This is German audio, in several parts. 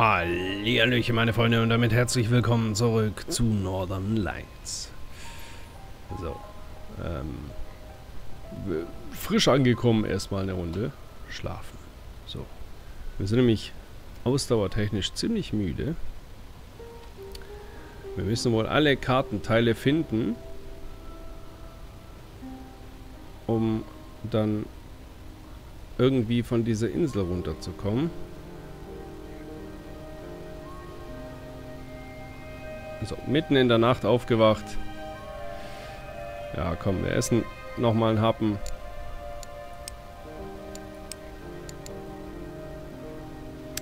Hallihallöchen, meine Freunde, und damit herzlich willkommen zurück zu Northern Lights. So, ähm, frisch angekommen, erstmal eine Runde schlafen. So, wir sind nämlich ausdauertechnisch ziemlich müde. Wir müssen wohl alle Kartenteile finden, um dann irgendwie von dieser Insel runterzukommen. So, mitten in der Nacht aufgewacht. Ja, komm, wir essen nochmal einen Happen.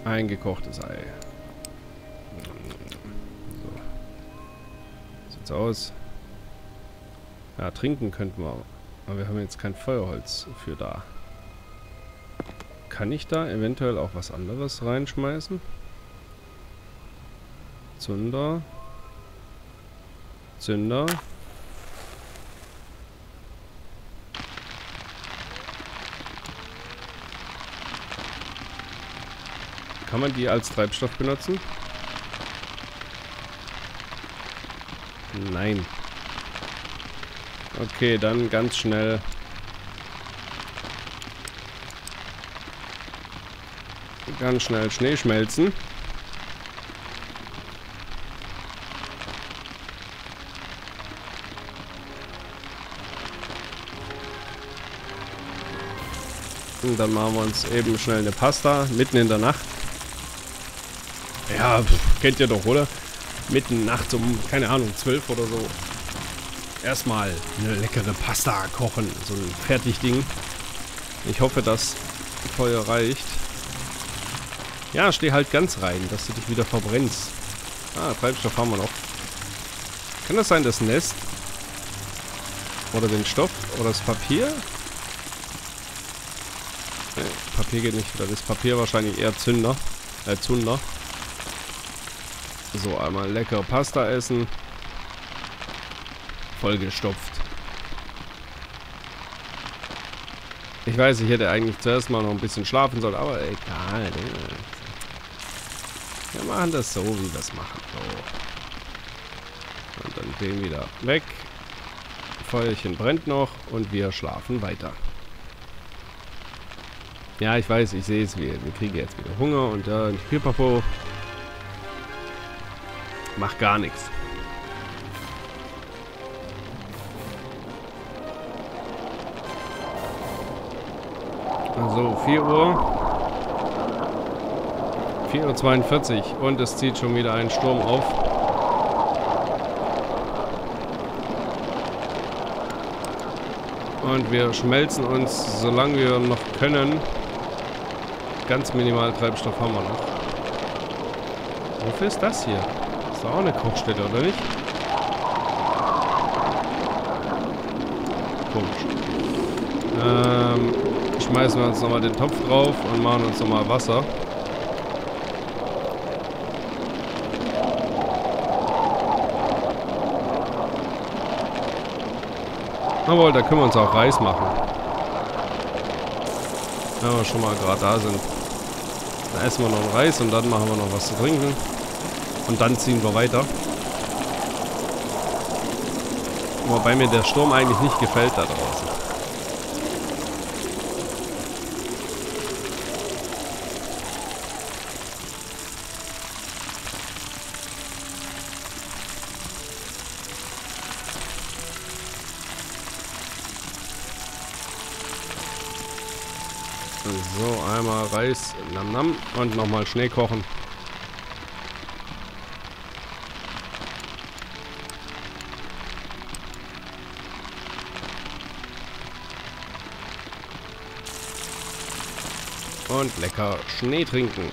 Eingekochtes Ei. So. Sieht's aus. Ja, trinken könnten wir. Aber wir haben jetzt kein Feuerholz für da. Kann ich da eventuell auch was anderes reinschmeißen? Zunder. Zünder. Kann man die als Treibstoff benutzen? Nein. Okay, dann ganz schnell. Ganz schnell Schnee schmelzen. Dann machen wir uns eben schnell eine Pasta, mitten in der Nacht. Ja, kennt ihr doch, oder? Mitten nachts um, keine Ahnung, 12 oder so. Erstmal eine leckere Pasta kochen, so ein Fertigding. Ich hoffe, das Feuer reicht. Ja, steh halt ganz rein, dass du dich wieder verbrennst. Ah, Treibstoff haben wir noch. Kann das sein, das Nest? Oder den Stoff? Oder das Papier? Papier geht nicht. Dann ist Papier wahrscheinlich eher Zünder. Äh, Zunder. So, einmal leckere Pasta essen. Vollgestopft. Ich weiß, ich hätte eigentlich zuerst mal noch ein bisschen schlafen sollen, aber egal. Ne? Wir machen das so, wie wir es machen. So. Und dann den wieder weg. Feuerchen brennt noch und wir schlafen weiter. Ja, ich weiß, ich sehe es, wir, wir kriegen jetzt wieder Hunger und äh, Pipapo. Macht gar nichts. So, 4 Uhr. 4.42 Uhr und es zieht schon wieder ein Sturm auf. Und wir schmelzen uns, solange wir noch können, Ganz minimal Treibstoff haben wir noch. Wofür ist das hier? Ist doch auch eine Kochstelle, oder nicht? Komisch. Ähm, schmeißen wir uns nochmal den Topf drauf und machen uns nochmal Wasser. Jawohl, da können wir uns auch Reis machen. Wenn wir schon mal gerade da sind. Dann essen wir noch einen Reis und dann machen wir noch was zu trinken. Und dann ziehen wir weiter. Wobei mir der Sturm eigentlich nicht gefällt da draußen. Reis, nam nam und nochmal Schnee kochen. Und lecker Schnee trinken.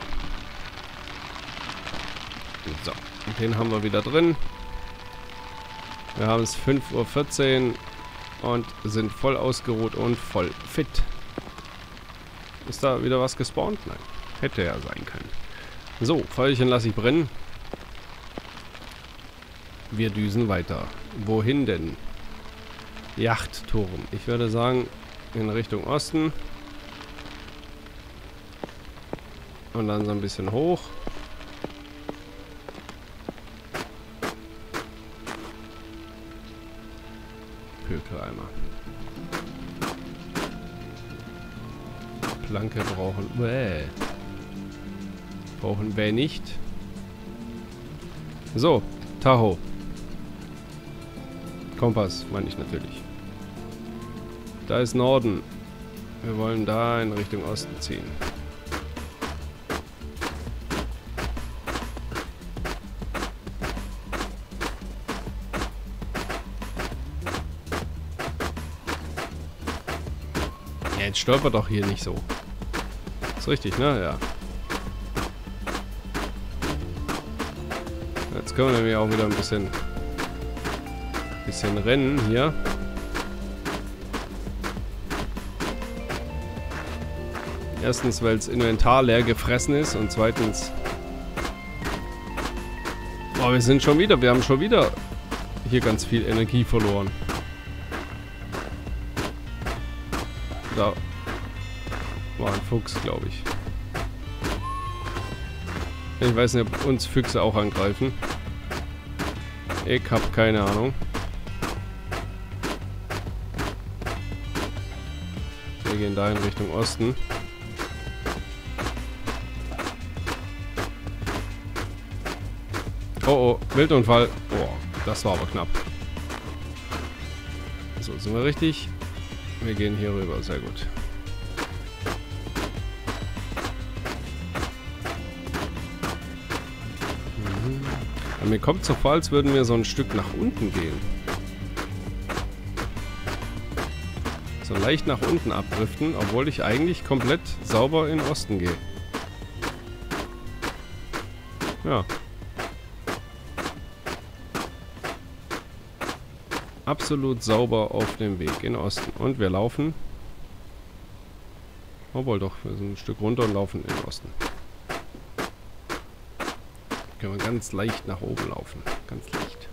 So, den haben wir wieder drin. Wir haben es 5.14 Uhr und sind voll ausgeruht und voll fit. Ist da wieder was gespawnt? Nein. Hätte ja sein können. So, Feuerchen lasse ich brennen. Wir düsen weiter. Wohin denn? Yachtturm. Ich würde sagen, in Richtung Osten. Und dann so ein bisschen hoch. Planke brauchen. Bäh. Brauchen wir nicht. So, Tahoe. Kompass, meine ich natürlich. Da ist Norden. Wir wollen da in Richtung Osten ziehen. Jetzt stolpert doch hier nicht so. Ist richtig, ne? Ja. Jetzt können wir nämlich auch wieder ein bisschen bisschen rennen hier. Erstens, weil das Inventar leer gefressen ist und zweitens... Oh, wir sind schon wieder, wir haben schon wieder hier ganz viel Energie verloren. Fuchs, glaube ich. Ich weiß nicht, ob uns Füchse auch angreifen. Ich habe keine Ahnung. Wir gehen da in Richtung Osten. Oh oh, Wildunfall. Oh, das war aber knapp. So, sind wir richtig? Wir gehen hier rüber, sehr gut. Mir kommt so vor, als würden wir so ein Stück nach unten gehen. so leicht nach unten abdriften, obwohl ich eigentlich komplett sauber in Osten gehe. Ja. Absolut sauber auf dem Weg in Osten. Und wir laufen. Obwohl doch, wir sind ein Stück runter und laufen in Osten. Können wir ganz leicht nach oben laufen. Ganz leicht.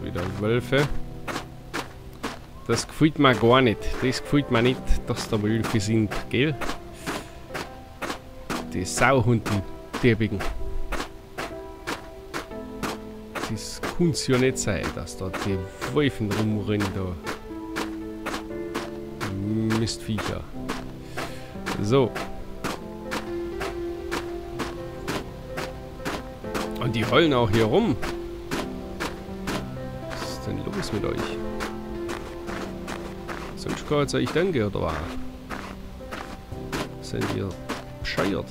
wieder Wölfe. Das gefällt mir gar nicht. Das gefällt mir nicht, dass da Wölfe sind, gell? Die Sauhunden, derbigen. Das kann es ja nicht sein, dass da die Wölfen rumrennen da. Mistviecher. So. Und die heulen auch hier rum los mit euch? Sonst kann ich denke, oder was? Sind ihr bescheuert?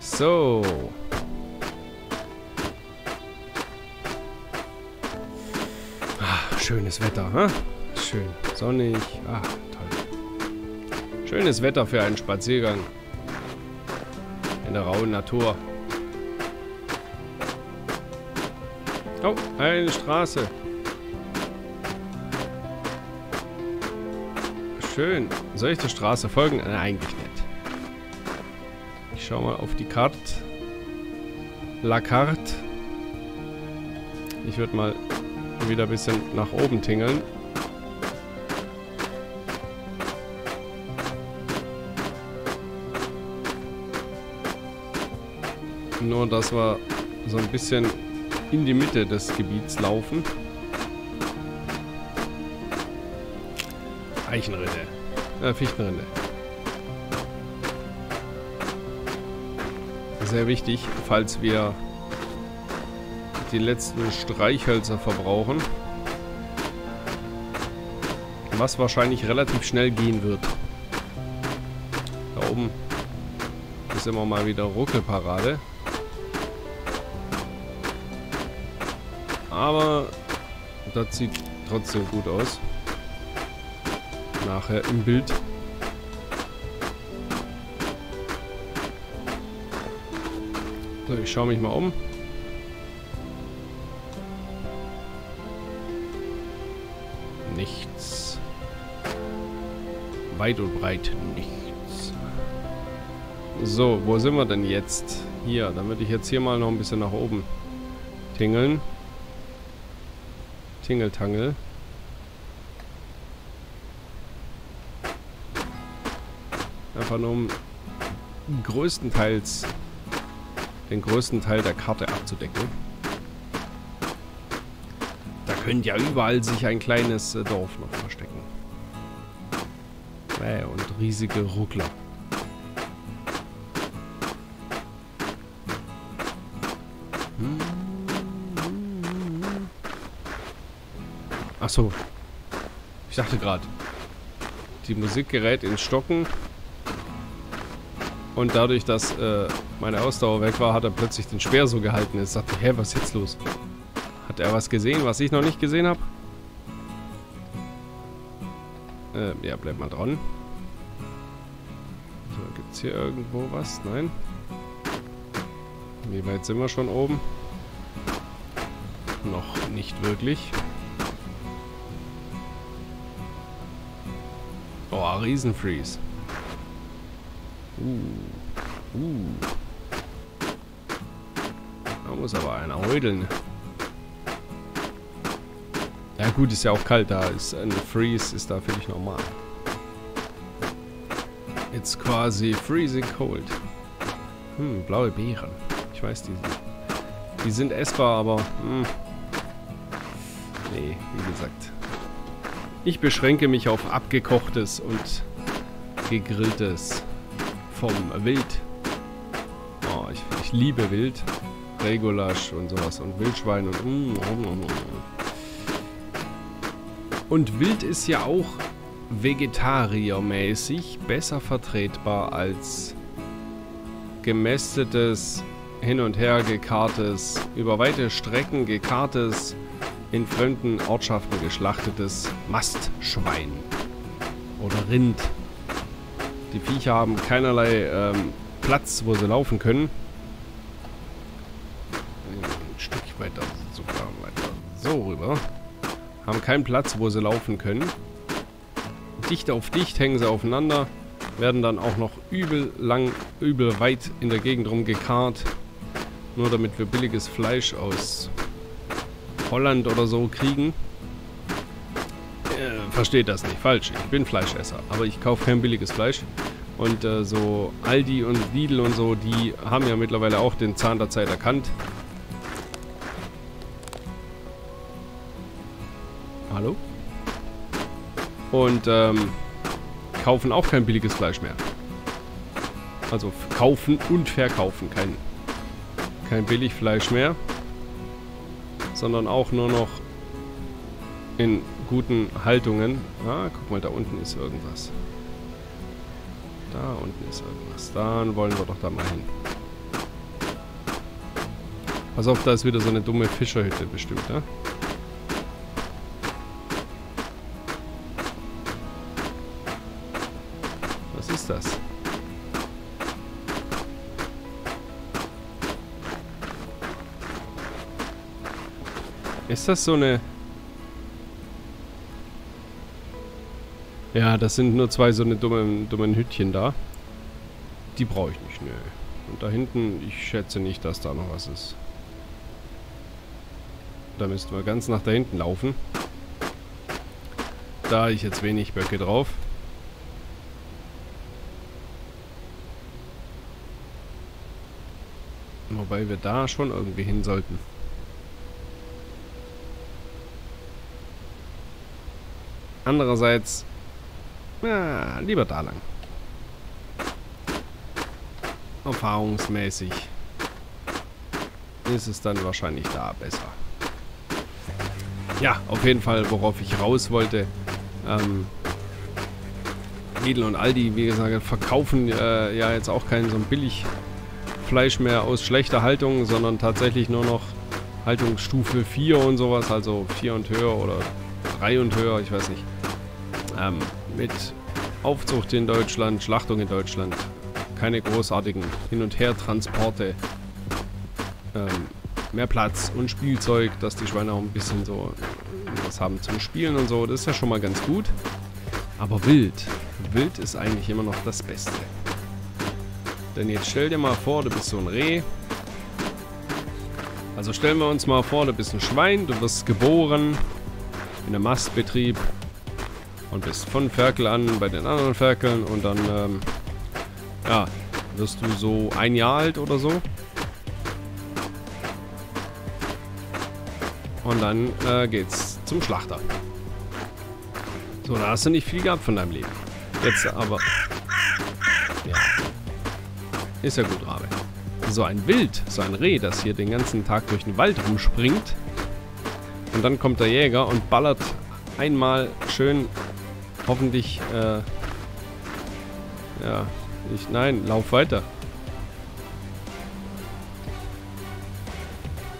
So. Schönes Wetter, ha? Schön. Sonnig. Ah, toll. Schönes Wetter für einen Spaziergang in der rauen Natur. Oh, eine Straße. Schön. Soll ich der Straße folgen? Nein, eigentlich nicht. Ich schau mal auf die Karte. La Carte. Ich würde mal wieder ein bisschen nach oben tingeln. Nur, dass wir so ein bisschen in die Mitte des Gebiets laufen. Eichenrinde. Äh, Fichtenrinde. Sehr wichtig, falls wir die letzten Streichhölzer verbrauchen. Was wahrscheinlich relativ schnell gehen wird. Da oben ist immer mal wieder Ruckelparade. Aber das sieht trotzdem gut aus. Nachher im Bild. So, ich schaue mich mal um. Weit und breit nichts. So, wo sind wir denn jetzt? Hier, dann würde ich jetzt hier mal noch ein bisschen nach oben tingeln. Tingeltangel. Einfach nur um größtenteils den größten Teil der Karte abzudecken. Da könnte ja überall sich ein kleines äh, Dorf noch verstecken. Äh, und riesige Ruckler. Ach so. Ich dachte gerade, die Musik gerät ins Stocken. Und dadurch, dass äh, meine Ausdauer weg war, hat er plötzlich den Speer so gehalten. Dachte ich, hä, was ist jetzt los? Hat er was gesehen, was ich noch nicht gesehen habe? Äh, ja, bleib mal dran. So, gibt's hier irgendwo was? Nein. Wie weit sind wir schon oben? Noch nicht wirklich. Oh, Riesenfreeze. Uh. Uh. Da muss aber einer heudeln. Ja gut, ist ja auch kalt da. Ist ein Freeze ist da völlig normal. It's quasi freezing cold. Hm, blaue Beeren. Ich weiß, die, die sind essbar, aber... Hm. Nee, wie gesagt. Ich beschränke mich auf abgekochtes und gegrilltes vom Wild. Oh, ich, ich liebe Wild. Regulasch und sowas und Wildschwein und... Mm, mm, mm, und Wild ist ja auch vegetariermäßig besser vertretbar als gemästetes, hin und her gekartes, über weite Strecken gekartes, in fremden Ortschaften geschlachtetes Mastschwein oder Rind. Die Viecher haben keinerlei ähm, Platz, wo sie laufen können. Ein Stück weiter, sogar weiter so rüber. Haben keinen Platz, wo sie laufen können. Dicht auf dicht hängen sie aufeinander. Werden dann auch noch übel lang, übel weit in der Gegend rumgekarrt. Nur damit wir billiges Fleisch aus Holland oder so kriegen. Äh, versteht das nicht, falsch. Ich bin Fleischesser, aber ich kaufe kein billiges Fleisch. Und äh, so Aldi und Lidl und so, die haben ja mittlerweile auch den Zahn der Zeit erkannt. Und ähm, kaufen auch kein billiges Fleisch mehr. Also kaufen und verkaufen kein, kein Billigfleisch mehr sondern auch nur noch in guten Haltungen. Ah, guck mal, da unten ist irgendwas. Da unten ist irgendwas. Dann wollen wir doch da mal hin. Pass auf, da ist wieder so eine dumme Fischerhütte bestimmt, ne? Ist das? Ist das so eine... Ja, das sind nur zwei so eine dummen, dummen Hütchen da. Die brauche ich nicht, nö. Und da hinten, ich schätze nicht, dass da noch was ist. Da müssten wir ganz nach da hinten laufen. Da habe ich jetzt wenig Böcke drauf. Wobei wir da schon irgendwie hin sollten. Andererseits, ja, lieber da lang. Erfahrungsmäßig ist es dann wahrscheinlich da besser. Ja, auf jeden Fall, worauf ich raus wollte. Ähm, Lidl und Aldi, wie gesagt, verkaufen äh, ja jetzt auch kein so billig Fleisch mehr aus schlechter Haltung, sondern tatsächlich nur noch Haltungsstufe 4 und sowas, also 4 und höher oder 3 und höher, ich weiß nicht. Ähm, mit Aufzucht in Deutschland, Schlachtung in Deutschland. Keine großartigen Hin- und Her-Transporte. Ähm, mehr Platz und Spielzeug, dass die Schweine auch ein bisschen so was haben zum Spielen und so. Das ist ja schon mal ganz gut. Aber wild. Wild ist eigentlich immer noch das Beste. Denn jetzt stell dir mal vor, du bist so ein Reh. Also stellen wir uns mal vor, du bist ein Schwein, du wirst geboren in einem Mastbetrieb und bist von Ferkel an bei den anderen Ferkeln und dann ähm, ja, wirst du so ein Jahr alt oder so. Und dann äh, geht's zum Schlachter. So, da hast du nicht viel gehabt von deinem Leben. Jetzt aber... Ist ja gut, Rabe. So ein Wild, so ein Reh, das hier den ganzen Tag durch den Wald rumspringt. Und dann kommt der Jäger und ballert einmal schön, hoffentlich, äh, ja, ich, nein, lauf weiter.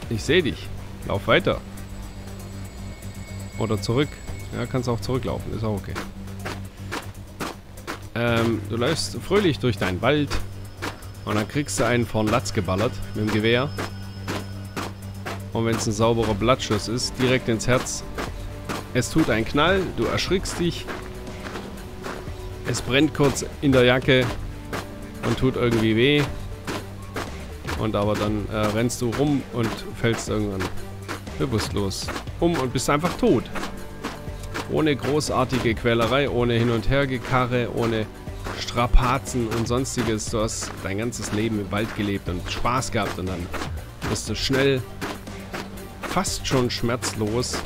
Ich sehe dich. Lauf weiter. Oder zurück. Ja, kannst auch zurücklaufen. Ist auch okay. Ähm, du läufst fröhlich durch deinen Wald. Und dann kriegst du einen von Latz geballert. Mit dem Gewehr. Und wenn es ein sauberer Blattschuss ist, direkt ins Herz. Es tut einen Knall. Du erschrickst dich. Es brennt kurz in der Jacke. Und tut irgendwie weh. Und aber dann äh, rennst du rum und fällst irgendwann bewusstlos um und bist einfach tot. Ohne großartige Quälerei, ohne Hin- und Hergekarre, ohne Strapazen und sonstiges. Du hast dein ganzes Leben im Wald gelebt und Spaß gehabt und dann bist du schnell, fast schon schmerzlos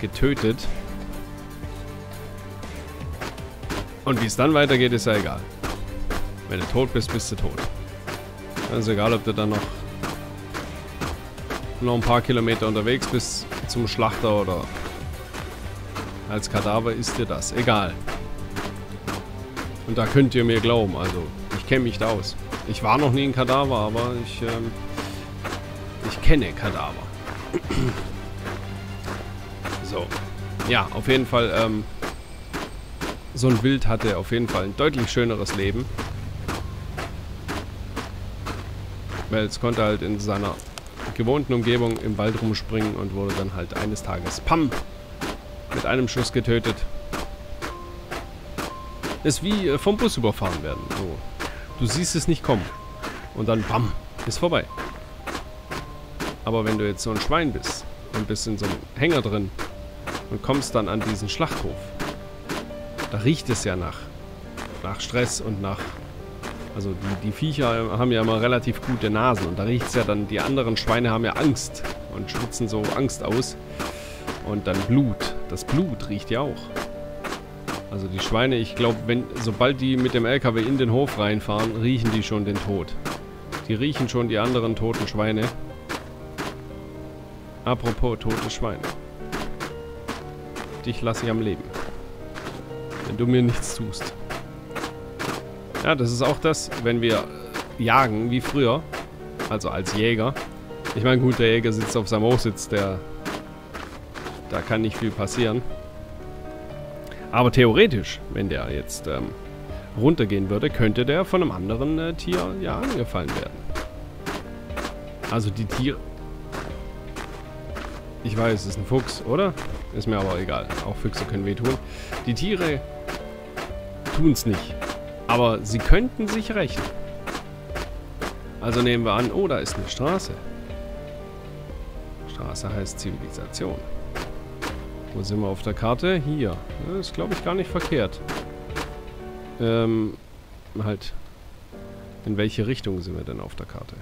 getötet. Und wie es dann weitergeht, ist ja egal. Wenn du tot bist, bist du tot. Also egal, ob du dann noch, noch ein paar Kilometer unterwegs bist zum Schlachter oder als Kadaver ist dir das. Egal. Und da könnt ihr mir glauben, also ich kenne mich da aus. Ich war noch nie ein Kadaver, aber ich, ähm, ich kenne Kadaver. so. Ja, auf jeden Fall, ähm, so ein Wild hatte auf jeden Fall ein deutlich schöneres Leben. Weil es konnte halt in seiner gewohnten Umgebung im Wald rumspringen und wurde dann halt eines Tages, pam, mit einem Schuss getötet. Ist wie äh, vom Bus überfahren werden. So. Du siehst es nicht kommen. Und dann, pam, ist vorbei. Aber wenn du jetzt so ein Schwein bist und bist in so einem Hänger drin und kommst dann an diesen Schlachthof, da riecht es ja nach, nach Stress und nach also die, die Viecher haben ja immer relativ gute Nasen und da riecht es ja dann, die anderen Schweine haben ja Angst und schwitzen so Angst aus. Und dann Blut. Das Blut riecht ja auch. Also die Schweine, ich glaube, wenn sobald die mit dem LKW in den Hof reinfahren, riechen die schon den Tod. Die riechen schon die anderen toten Schweine. Apropos tote Schweine. Dich lasse ich am Leben. Wenn du mir nichts tust. Ja, das ist auch das, wenn wir jagen, wie früher. Also als Jäger. Ich meine, gut, der Jäger sitzt auf seinem Hochsitz, der... Da kann nicht viel passieren. Aber theoretisch, wenn der jetzt ähm, runtergehen würde, könnte der von einem anderen äh, Tier ja angefallen werden. Also die Tiere... Ich weiß, es ist ein Fuchs, oder? Ist mir aber egal. Auch Füchse können wehtun. Die Tiere tun es nicht. Aber sie könnten sich rächen. Also nehmen wir an, oh, da ist eine Straße. Straße heißt Zivilisation. Wo sind wir auf der Karte? Hier. Das ist, glaube ich, gar nicht verkehrt. Ähm, halt. In welche Richtung sind wir denn auf der Karte?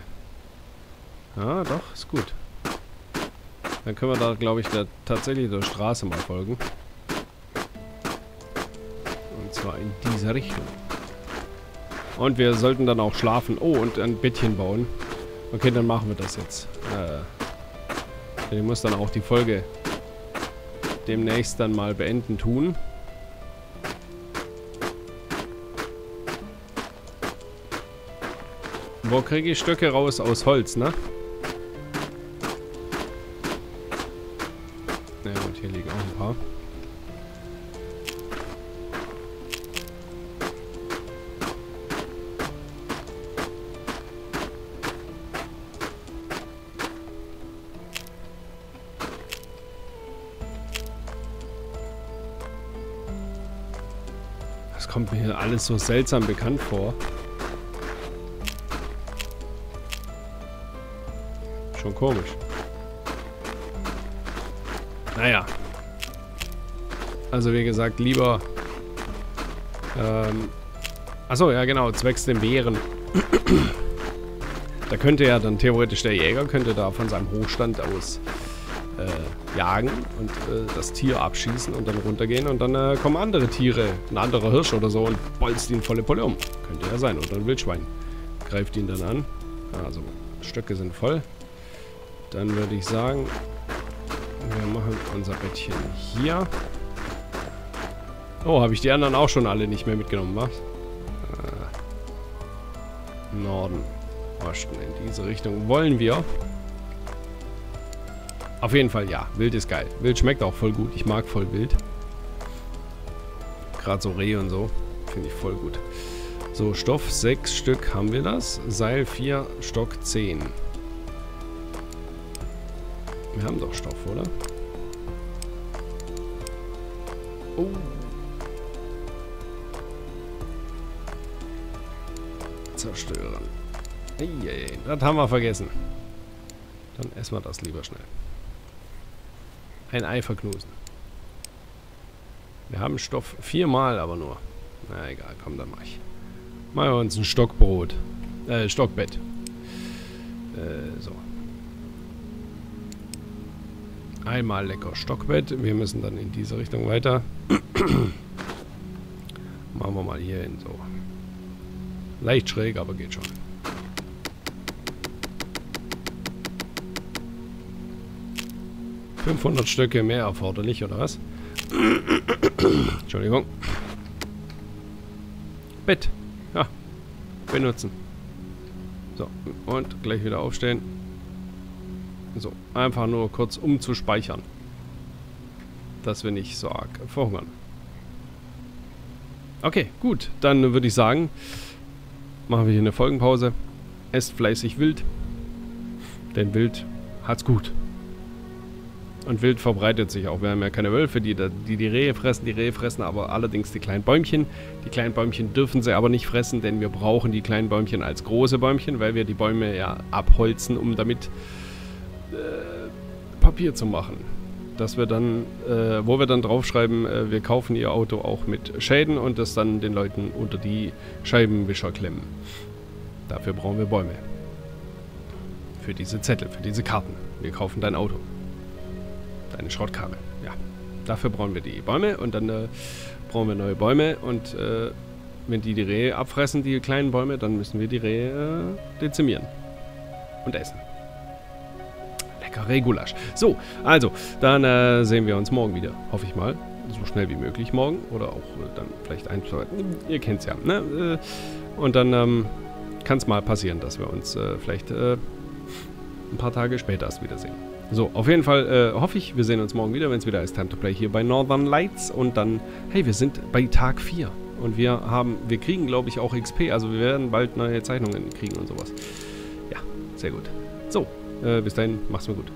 Ja, doch, ist gut. Dann können wir da, glaube ich, der, tatsächlich der Straße mal folgen. Und zwar in diese Richtung. Und wir sollten dann auch schlafen. Oh, und ein Bettchen bauen. Okay, dann machen wir das jetzt. Äh, ich muss dann auch die Folge demnächst dann mal beenden tun. Wo kriege ich Stöcke raus? Aus Holz, ne? Das kommt mir hier alles so seltsam bekannt vor. Schon komisch. Naja. Also wie gesagt, lieber ähm, Achso, ja genau, zwecks den Bären. da könnte ja dann theoretisch der Jäger, könnte da von seinem Hochstand aus äh, jagen und äh, das Tier abschießen und dann runtergehen und dann äh, kommen andere Tiere, ein anderer Hirsch oder so und bolzt ihn volle Pulle um. Könnte ja sein. Oder ein Wildschwein. Greift ihn dann an. Also, Stöcke sind voll. Dann würde ich sagen, wir machen unser Bettchen hier. Oh, habe ich die anderen auch schon alle nicht mehr mitgenommen, was? Äh, Norden, Osten, in diese Richtung wollen wir. Auf jeden Fall ja. Wild ist geil. Wild schmeckt auch voll gut. Ich mag voll Wild. Gerade so Rehe und so. Finde ich voll gut. So, Stoff 6 Stück haben wir das. Seil 4, Stock 10. Wir haben doch Stoff, oder? Oh. Zerstören. Das haben wir vergessen. Dann essen wir das lieber schnell. Ein Ei verknusen. Wir haben Stoff viermal, aber nur. Na egal, komm, dann mach ich. Machen wir uns ein Stockbrot. Äh, Stockbett. Äh, so. Einmal lecker Stockbett. Wir müssen dann in diese Richtung weiter. Machen wir mal hier hin, so. Leicht schräg, aber geht schon. 500 Stücke mehr erforderlich, oder was? Entschuldigung. Bett. Ja. Benutzen. So. Und gleich wieder aufstehen. So. Einfach nur kurz um zu speichern. Dass wir nicht so arg verhungern. Okay, gut. Dann würde ich sagen, machen wir hier eine Folgenpause. Esst fleißig wild. Denn wild hat's gut. Und Wild verbreitet sich auch. Wir haben ja keine Wölfe, die, die die Rehe fressen. Die Rehe fressen aber allerdings die kleinen Bäumchen. Die kleinen Bäumchen dürfen sie aber nicht fressen, denn wir brauchen die kleinen Bäumchen als große Bäumchen, weil wir die Bäume ja abholzen, um damit äh, Papier zu machen. Dass wir dann, äh, wo wir dann draufschreiben, äh, wir kaufen ihr Auto auch mit Schäden und das dann den Leuten unter die Scheibenwischer klemmen. Dafür brauchen wir Bäume. Für diese Zettel, für diese Karten. Wir kaufen dein Auto. Eine Schrottkarre. Ja. Dafür brauchen wir die Bäume und dann äh, brauchen wir neue Bäume und äh, wenn die die Rehe abfressen, die kleinen Bäume, dann müssen wir die Rehe äh, dezimieren. Und essen. Lecker Regulasch. So, also, dann äh, sehen wir uns morgen wieder. Hoffe ich mal. So schnell wie möglich morgen. Oder auch äh, dann vielleicht ein, zwei. Ihr kennt es ja. Ne? Äh, und dann ähm, kann es mal passieren, dass wir uns vielleicht ein paar Tage später erst wiedersehen. So, auf jeden Fall äh, hoffe ich, wir sehen uns morgen wieder, wenn es wieder ist Time to Play hier bei Northern Lights. Und dann, hey, wir sind bei Tag 4. Und wir haben, wir kriegen, glaube ich, auch XP. Also wir werden bald neue Zeichnungen kriegen und sowas. Ja, sehr gut. So, äh, bis dahin, macht's mir gut.